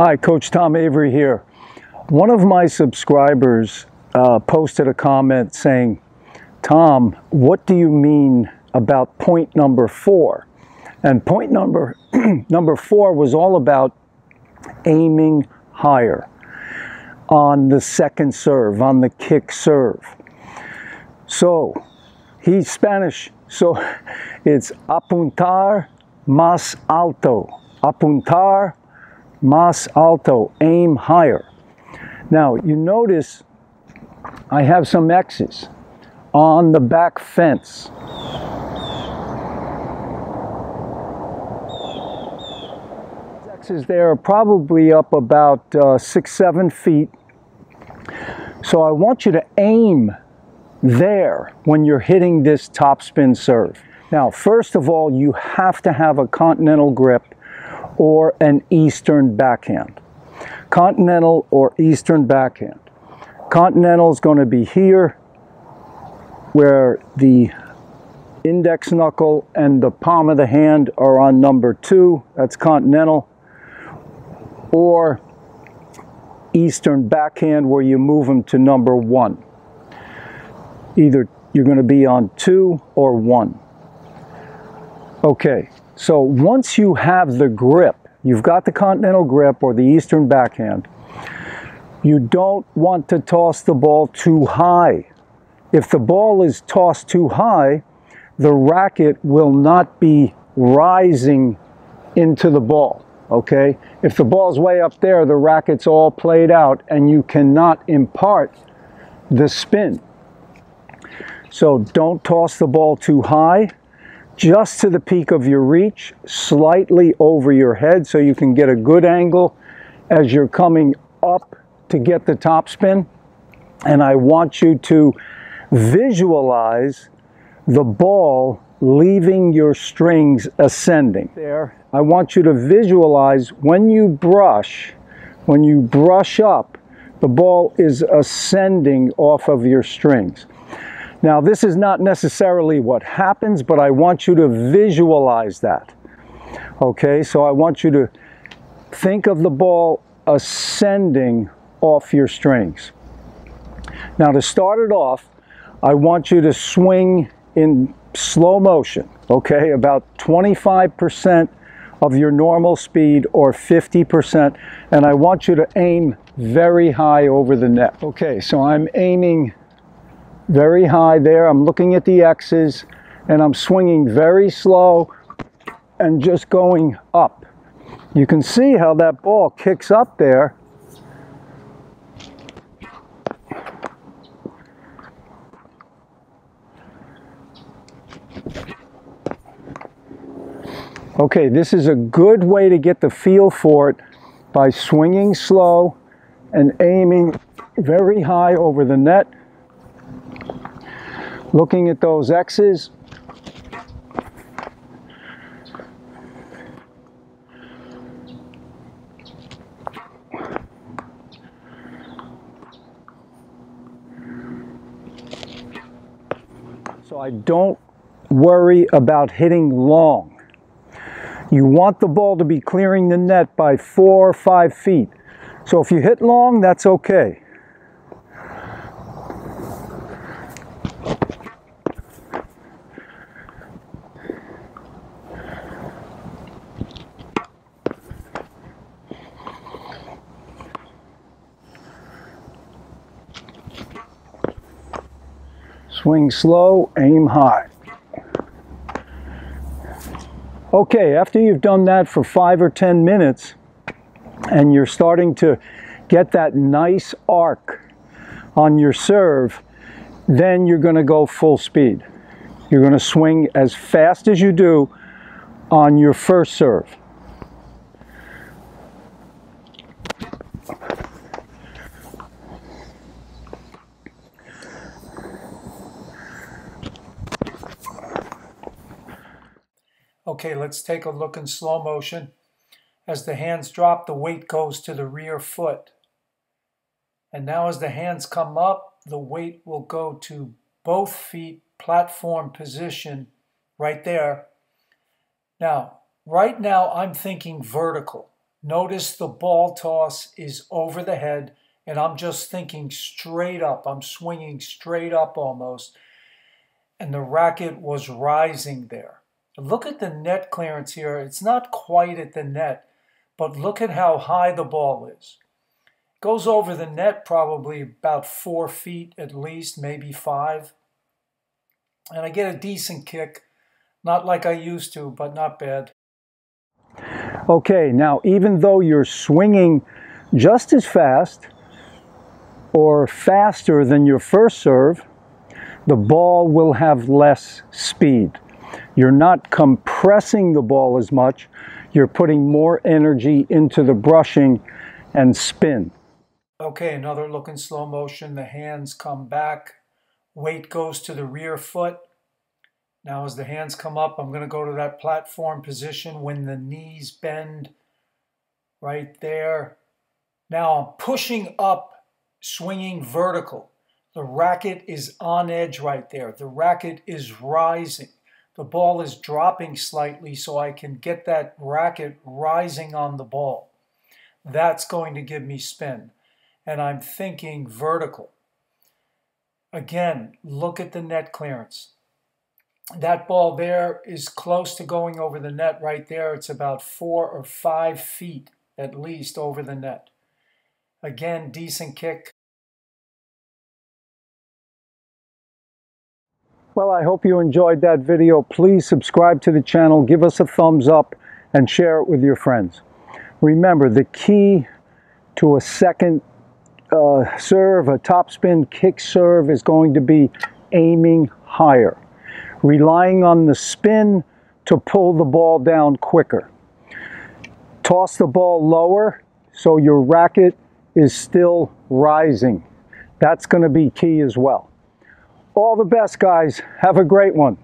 Hi, Coach Tom Avery here. One of my subscribers uh, posted a comment saying, Tom, what do you mean about point number four? And point number, number four was all about aiming higher on the second serve, on the kick serve. So, he's Spanish, so it's apuntar más alto. Apuntar más alto, aim higher. Now, you notice I have some X's on the back fence. X's there are probably up about uh, six, seven feet. So I want you to aim there when you're hitting this topspin serve. Now, first of all, you have to have a continental grip or an eastern backhand. Continental or eastern backhand. Continental is going to be here where the index knuckle and the palm of the hand are on number two, that's continental, or eastern backhand where you move them to number one. Either you're going to be on two or one. Okay, so once you have the grip, you've got the continental grip or the eastern backhand, you don't want to toss the ball too high. If the ball is tossed too high, the racket will not be rising into the ball, okay? If the ball's way up there, the racket's all played out and you cannot impart the spin. So don't toss the ball too high just to the peak of your reach, slightly over your head so you can get a good angle as you're coming up to get the topspin. And I want you to visualize the ball leaving your strings ascending. There, I want you to visualize when you brush, when you brush up, the ball is ascending off of your strings. Now, this is not necessarily what happens, but I want you to visualize that. Okay, so I want you to think of the ball ascending off your strings. Now, to start it off, I want you to swing in slow motion, okay, about 25% of your normal speed or 50%, and I want you to aim very high over the net. Okay, so I'm aiming very high there. I'm looking at the X's and I'm swinging very slow and just going up. You can see how that ball kicks up there. Okay, this is a good way to get the feel for it by swinging slow and aiming very high over the net looking at those X's. So I don't worry about hitting long. You want the ball to be clearing the net by four or five feet. So if you hit long, that's okay. Swing slow, aim high. Okay, after you've done that for five or 10 minutes and you're starting to get that nice arc on your serve, then you're going to go full speed. You're going to swing as fast as you do on your first serve. Okay, let's take a look in slow motion. As the hands drop, the weight goes to the rear foot. And now as the hands come up, the weight will go to both feet platform position right there. Now, right now I'm thinking vertical, Notice the ball toss is over the head, and I'm just thinking straight up. I'm swinging straight up almost, and the racket was rising there. Look at the net clearance here. It's not quite at the net, but look at how high the ball is. Goes over the net probably about four feet at least, maybe five. And I get a decent kick. Not like I used to, but not bad. Okay, now even though you're swinging just as fast or faster than your first serve, the ball will have less speed. You're not compressing the ball as much, you're putting more energy into the brushing and spin. Okay, another look in slow motion. The hands come back, weight goes to the rear foot, now as the hands come up, I'm going to go to that platform position when the knees bend right there. Now I'm pushing up, swinging vertical. The racket is on edge right there. The racket is rising. The ball is dropping slightly so I can get that racket rising on the ball. That's going to give me spin. And I'm thinking vertical. Again, look at the net clearance that ball there is close to going over the net right there. It's about four or five feet at least over the net. Again, decent kick. Well, I hope you enjoyed that video. Please subscribe to the channel, give us a thumbs up, and share it with your friends. Remember, the key to a second uh, serve, a topspin kick serve, is going to be aiming higher relying on the spin to pull the ball down quicker. Toss the ball lower so your racket is still rising. That's going to be key as well. All the best, guys. Have a great one.